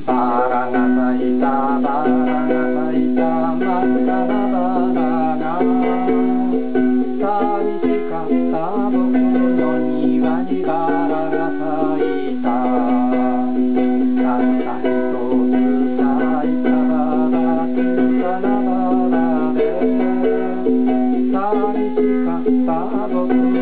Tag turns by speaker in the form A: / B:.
A: バラが咲いたバラが咲いた真っ赤なバラが寂しかった僕の庭にバラが咲いたたった一つ咲いたバラ小さなバラで寂しかった僕の